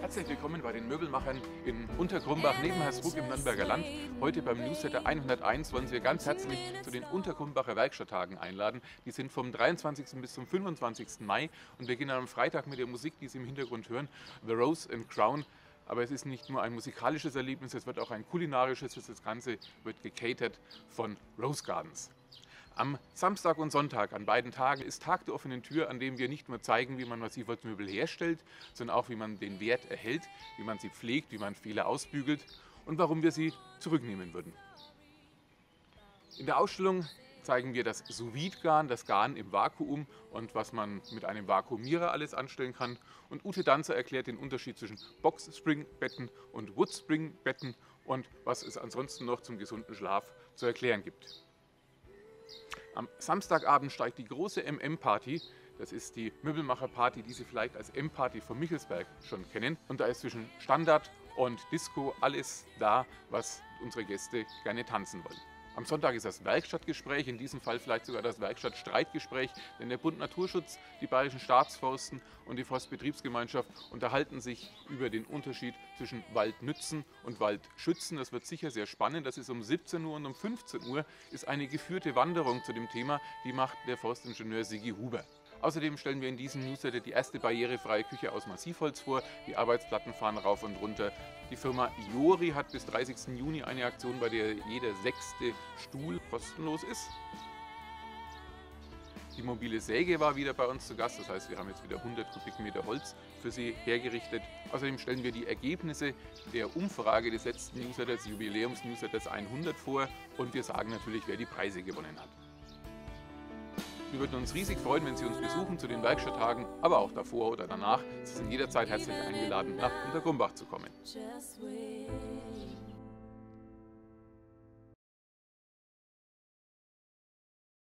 Herzlich willkommen bei den Möbelmachern in Untergrumbach neben Hersbruck im Nürnberger Land. Heute beim Newsletter 101 wollen wir ganz herzlich zu den Untergrumbacher Werkstatttagen einladen. Die sind vom 23. bis zum 25. Mai und beginnen am Freitag mit der Musik, die Sie im Hintergrund hören, The Rose and Crown. Aber es ist nicht nur ein musikalisches Erlebnis, es wird auch ein kulinarisches. Das Ganze wird gecatert von Rose Gardens. Am Samstag und Sonntag, an beiden Tagen, ist Tag der offenen Tür, an dem wir nicht nur zeigen, wie man Massivholzmöbel herstellt, sondern auch, wie man den Wert erhält, wie man sie pflegt, wie man Fehler ausbügelt und warum wir sie zurücknehmen würden. In der Ausstellung zeigen wir das sous garn das Garn im Vakuum und was man mit einem Vakuumierer alles anstellen kann. Und Ute Danzer erklärt den Unterschied zwischen Box-Spring-Betten und Wood-Spring-Betten und was es ansonsten noch zum gesunden Schlaf zu erklären gibt. Am Samstagabend steigt die große MM-Party. Das ist die Möbelmacher-Party, die Sie vielleicht als M-Party von Michelsberg schon kennen. Und da ist zwischen Standard und Disco alles da, was unsere Gäste gerne tanzen wollen. Am Sonntag ist das Werkstattgespräch, in diesem Fall vielleicht sogar das Werkstattstreitgespräch, denn der Bund Naturschutz, die Bayerischen Staatsforsten und die Forstbetriebsgemeinschaft unterhalten sich über den Unterschied zwischen Waldnützen und Waldschützen. Das wird sicher sehr spannend. Das ist um 17 Uhr und um 15 Uhr ist eine geführte Wanderung zu dem Thema, die macht der Forstingenieur Sigi Huber. Außerdem stellen wir in diesem Newsletter die erste barrierefreie Küche aus Massivholz vor. Die Arbeitsplatten fahren rauf und runter. Die Firma Iori hat bis 30. Juni eine Aktion, bei der jeder sechste Stuhl kostenlos ist. Die mobile Säge war wieder bei uns zu Gast, das heißt, wir haben jetzt wieder 100 Kubikmeter Holz für Sie hergerichtet. Außerdem stellen wir die Ergebnisse der Umfrage des letzten Newsletters, Jubiläums-Newsletters 100 vor und wir sagen natürlich, wer die Preise gewonnen hat. Wir würden uns riesig freuen, wenn Sie uns besuchen zu den Werkstatttagen, aber auch davor oder danach. Sie sind jederzeit herzlich eingeladen, nach Untergrumbach zu kommen.